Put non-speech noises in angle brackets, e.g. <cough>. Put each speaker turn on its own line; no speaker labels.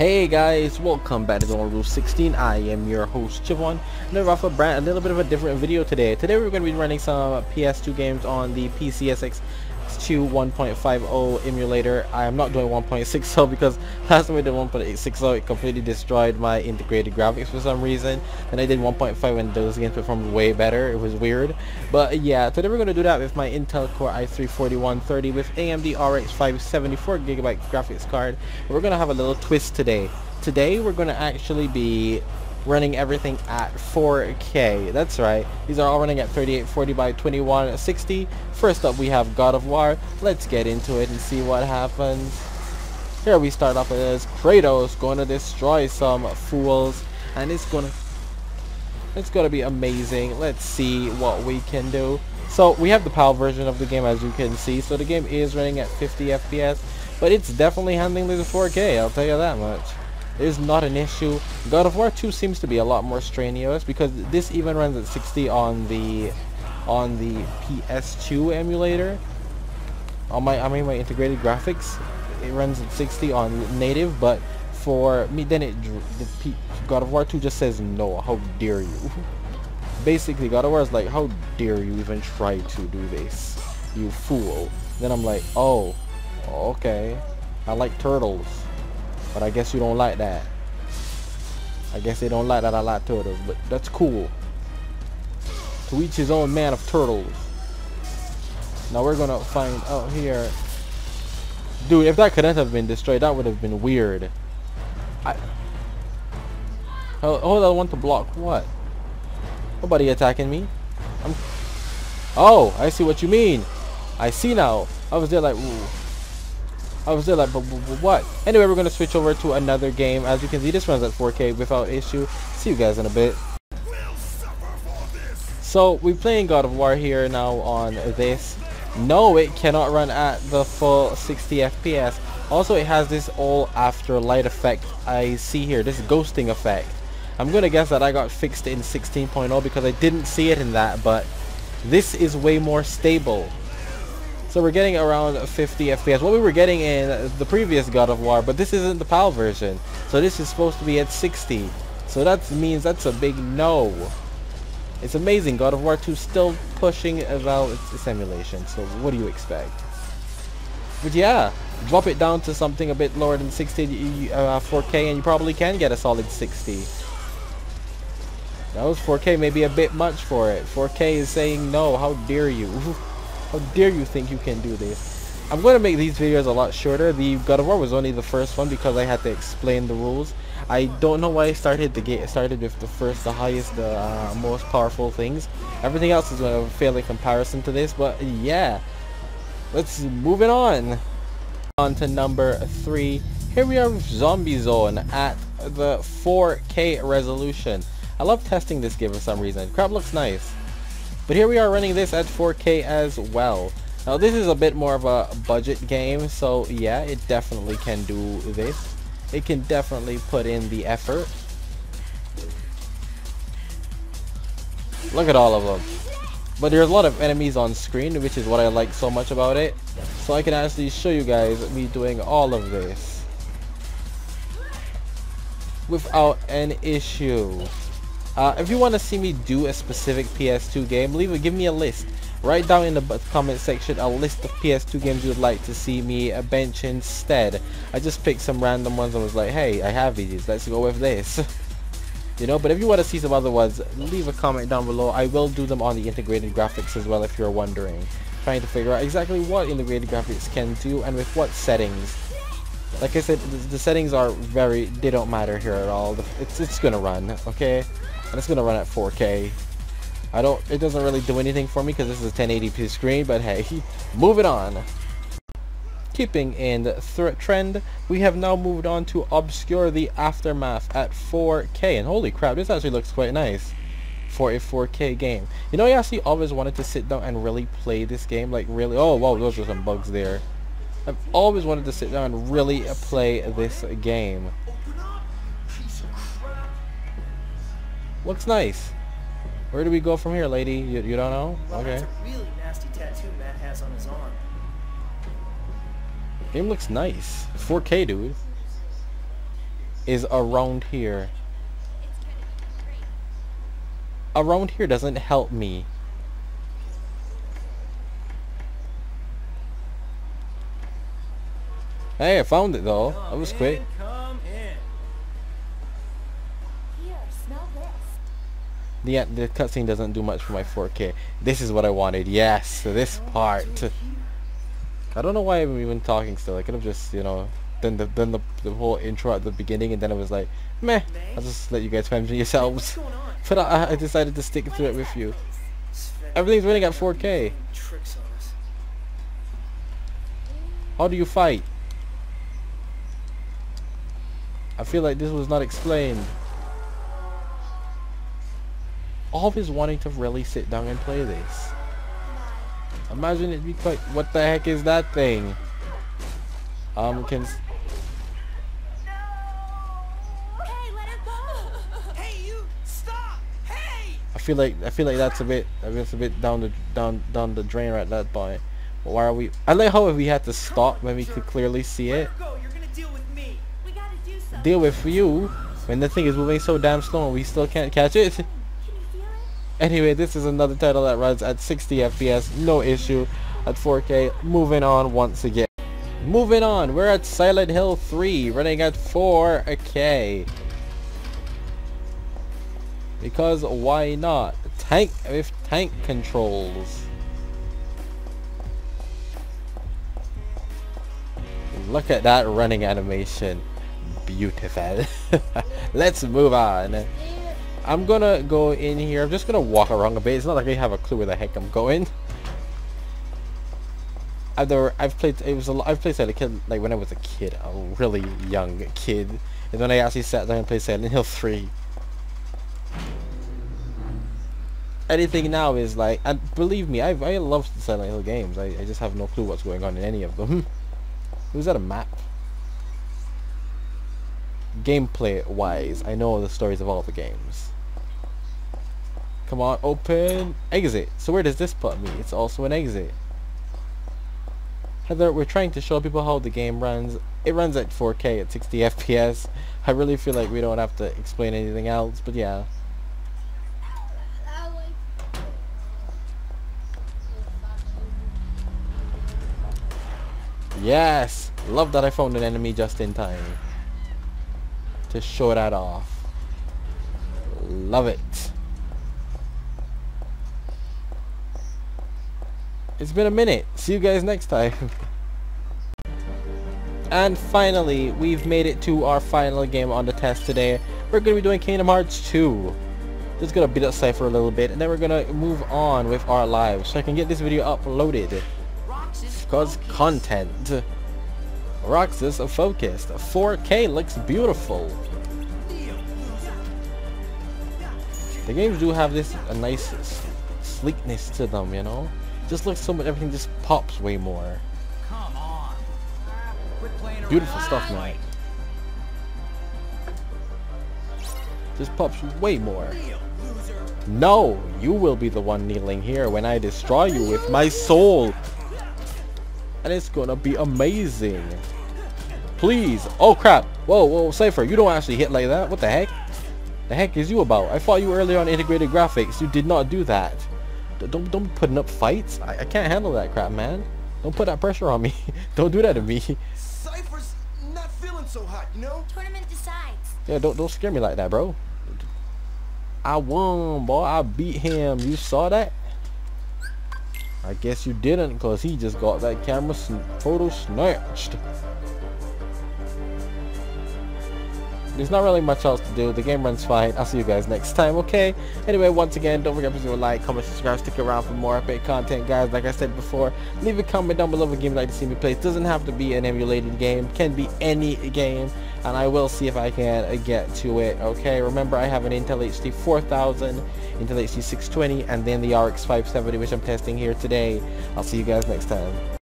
Hey guys, welcome back to the Rule 16. I am your host Jevon, and I'm off a brand, a little bit of a different video today. Today we're going to be running some PS2 games on the PCSX 2 1.50 emulator. I am not doing 1.60 <laughs> because last time I did 1.60 it completely destroyed my integrated graphics for some reason. And I did 1.5 and those games performed way better. It was weird. But yeah, today we're going to do that with my Intel Core i3-4130 with AMD RX 574GB graphics card. we're going to have a little twist today. Today we're going to actually be running everything at 4K. That's right. These are all running at 3840 by 2160. First up we have God of War. Let's get into it and see what happens. Here we start off as Kratos going to destroy some fools and it's gonna it's gonna be amazing. Let's see what we can do. So we have the PAL version of the game as you can see. So the game is running at 50 FPS, but it's definitely handling the 4K. I'll tell you that much is not an issue. God of War 2 seems to be a lot more strenuous because this even runs at 60 on the on the PS2 emulator. On my I mean my integrated graphics, it runs at 60 on native, but for me then it the P, God of War 2 just says no. How dare you? <laughs> Basically, God of War is like, how dare you even try to do this, you fool? Then I'm like, oh, okay, I like turtles. But I guess you don't like that. I guess they don't like that I like turtles, but that's cool. To each his own man of turtles. Now we're gonna find out here. Dude, if that couldn't have been destroyed, that would have been weird. I Hold on, I want to block. What? Nobody attacking me. I'm Oh, I see what you mean. I see now. I was there like, ooh. I was there like, but, what? Anyway, we're going to switch over to another game. As you can see, this runs at 4K without issue. See you guys in a bit. So, we're playing God of War here now on this. No, it cannot run at the full 60 FPS. Also, it has this all after light effect I see here, this ghosting effect. I'm going to guess that I got fixed in 16.0 because I didn't see it in that, but this is way more stable. So we're getting around 50 FPS. What we were getting in the previous God of War, but this isn't the PAL version. So this is supposed to be at 60. So that means that's a big no. It's amazing. God of War 2 still pushing about its simulation. So what do you expect? But yeah, drop it down to something a bit lower than 60 uh, 4K and you probably can get a solid 60. That was 4K maybe a bit much for it. 4K is saying no, how dare you. <laughs> How dare you think you can do this? I'm going to make these videos a lot shorter. The God of War was only the first one because I had to explain the rules. I don't know why I started the game. started with the first, the highest, the uh, most powerful things. Everything else is going to fail in comparison to this. But yeah, let's move it on. On to number three. Here we are with Zombie Zone at the 4K resolution. I love testing this game for some reason. Crap looks nice. But here we are running this at 4K as well. Now this is a bit more of a budget game, so yeah, it definitely can do this. It can definitely put in the effort. Look at all of them. But there's a lot of enemies on screen, which is what I like so much about it. So I can actually show you guys me doing all of this. Without an issue. Uh, if you want to see me do a specific PS2 game, leave it. Give me a list. Write down in the comment section a list of PS2 games you'd like to see me bench instead. I just picked some random ones and was like, hey, I have these. Let's go with this. <laughs> you know, but if you want to see some other ones, leave a comment down below. I will do them on the integrated graphics as well if you're wondering. Trying to figure out exactly what integrated graphics can do and with what settings. Like I said, the settings are very, they don't matter here at all. It's, it's gonna run, okay? And it's gonna run at 4K. I don't, it doesn't really do anything for me because this is a 1080p screen, but hey, <laughs> moving on. Keeping in the trend, we have now moved on to Obscure the Aftermath at 4K, and holy crap, this actually looks quite nice for a 4K game. You know, I actually always wanted to sit down and really play this game, like really, oh wow, those are some bugs there. I've always wanted to sit down and really play this game. Looks nice. Where do we go from here, lady? You, you don't know?
Well, okay. That's a really nasty tattoo Matt has on his arm.
Game looks nice. 4K, dude. is around here. Around here doesn't help me. Hey, I found it though. That was oh,
quick. In.
The the cutscene doesn't do much for my 4K. This is what I wanted. Yes, this part. I don't know why I'm even talking still. I could have just, you know, done the done the, the whole intro at the beginning, and then I was like, meh. I'll just let you guys find yourselves.
What's going on?
But I, I decided to stick through it with you. Everything's running at 4K.
Tricks on us.
How do you fight? I feel like this was not explained. Always wanting to really sit down and play this. Imagine it'd be quite. What the heck is that thing? Um, can s-
Hey, let her go.
Hey, you! Stop! Hey!
I feel like I feel like that's a bit that's a bit down the down down the drain right at that point. But why are we? I like how if we had to stop when we could clearly see it.
her go. You're gonna deal with me.
We gotta do something.
Deal with you when the thing is moving so damn slow and we still can't catch it. <laughs>
Can you feel it?
Anyway, this is another title that runs at 60 FPS, no issue, at 4K. Moving on once again. Moving on, we're at Silent Hill 3, running at 4K. Because why not? Tank with tank controls. Look at that running animation. Beautiful. <laughs> Let's move on. I'm gonna go in here. I'm just gonna walk around a bit. It's not like I have a clue where the heck I'm going. I've never, I've played. It was a, I've played Silent Hill like when I was a kid, a really young kid. And then I actually sat down and played Silent Hill 3. Anything now is like, and believe me, I I love Silent Hill games. I, I just have no clue what's going on in any of them. <laughs> Was that a map? Gameplay wise, I know the stories of all the games. Come on, open, exit. So where does this put me? It's also an exit. Heather, we're trying to show people how the game runs. It runs at 4K at 60 FPS. I really feel like we don't have to explain anything else, but yeah. Yes! Love that I found an enemy just in time. To show that off. Love it. It's been a minute. See you guys next time. <laughs> and finally, we've made it to our final game on the test today. We're going to be doing Kingdom Hearts 2. Just going to beat up Seifer a little bit, and then we're going to move on with our lives so I can get this video uploaded. Because content. Roxas focused. 4K looks beautiful. The games do have this a nice sleekness to them, you know. Just looks so much. Everything just pops way more.
Come on. Quit playing
Beautiful stuff, man. Just pops way more. No, you will be the one kneeling here when I destroy you with my soul. And it's gonna be amazing. Please. Oh crap. Whoa, whoa, Seifer, you don't actually hit like that. What the heck? The heck is you about? I fought you earlier on integrated graphics. You did not do that. D- Don't don't be putting up fights. I, I can't handle that crap, man. Don't put that pressure on me. <laughs> don't do that to me.
Seifer's not feeling so hot, you know?
Tournament decides.
Yeah, don't don't scare me like that, bro. I won, boy. I beat him. You saw that? I guess you didn't, cause he just got that camera sn photo snatched. There's not really much else to do. The game runs fine. I'll see you guys next time, okay? Anyway, once again, don't forget to leave a like, comment, subscribe, stick around for more epic content, guys. Like I said before, leave a comment down below a game you'd like to see me play. It doesn't have to be an emulated game. can be any game. And I will see if I can get to it, okay? Remember, I have an Intel HD 4000, Intel HD 620, and then the RX 570, which I'm testing here today. I'll see you guys next time.